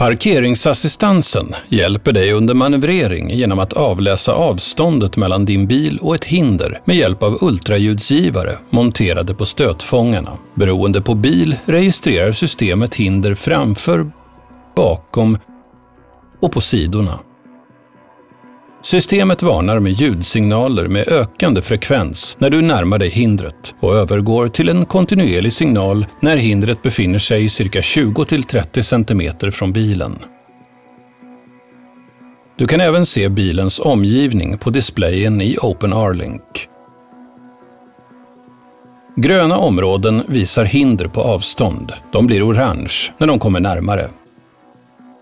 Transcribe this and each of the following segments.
Parkeringsassistansen hjälper dig under manövrering genom att avläsa avståndet mellan din bil och ett hinder med hjälp av ultraljudsgivare monterade på stötfångarna. Beroende på bil registrerar systemet hinder framför, bakom och på sidorna. Systemet varnar med ljudsignaler med ökande frekvens när du närmar dig hindret och övergår till en kontinuerlig signal när hindret befinner sig cirka 20-30 cm från bilen. Du kan även se bilens omgivning på displayen i OpenR-Link. Gröna områden visar hinder på avstånd. De blir orange när de kommer närmare.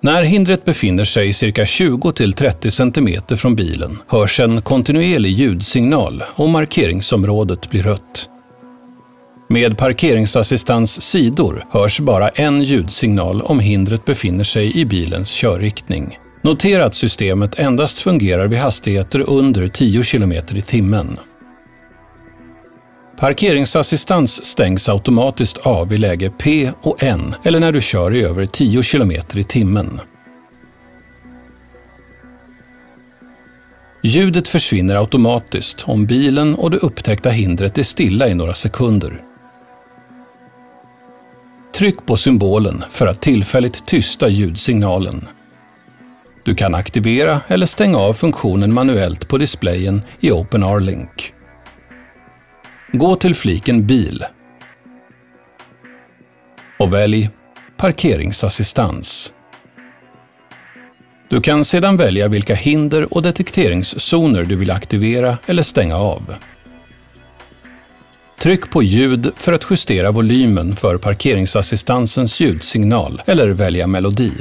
När hindret befinner sig cirka 20-30 cm från bilen hörs en kontinuerlig ljudsignal och markeringsområdet blir rött. Med parkeringsassistans sidor hörs bara en ljudsignal om hindret befinner sig i bilens körriktning. Notera att systemet endast fungerar vid hastigheter under 10 km i timmen. Parkeringsassistans stängs automatiskt av i läge P och N eller när du kör i över 10 km i timmen. Ljudet försvinner automatiskt om bilen och det upptäckta hindret är stilla i några sekunder. Tryck på symbolen för att tillfälligt tysta ljudsignalen. Du kan aktivera eller stänga av funktionen manuellt på displayen i OpenR-Link. Gå till fliken Bil och välj Parkeringsassistans. Du kan sedan välja vilka hinder och detekteringszoner du vill aktivera eller stänga av. Tryck på ljud för att justera volymen för parkeringsassistansens ljudsignal eller välja melodi.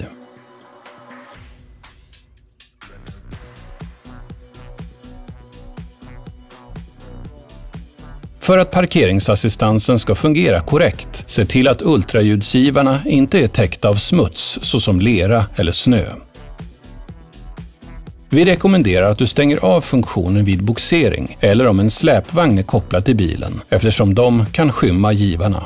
För att parkeringsassistansen ska fungera korrekt, se till att ultraljudsgivarna inte är täckta av smuts såsom lera eller snö. Vi rekommenderar att du stänger av funktionen vid boxering eller om en släpvagn är kopplad till bilen eftersom de kan skymma givarna.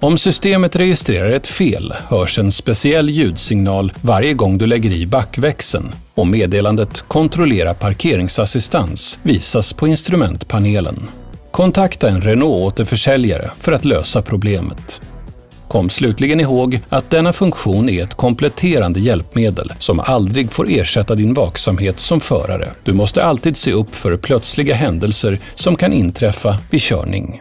Om systemet registrerar ett fel hörs en speciell ljudsignal varje gång du lägger i backväxeln och meddelandet “Kontrollera parkeringsassistans” visas på instrumentpanelen. Kontakta en Renault-återförsäljare för att lösa problemet. Kom slutligen ihåg att denna funktion är ett kompletterande hjälpmedel som aldrig får ersätta din vaksamhet som förare. Du måste alltid se upp för plötsliga händelser som kan inträffa vid körning.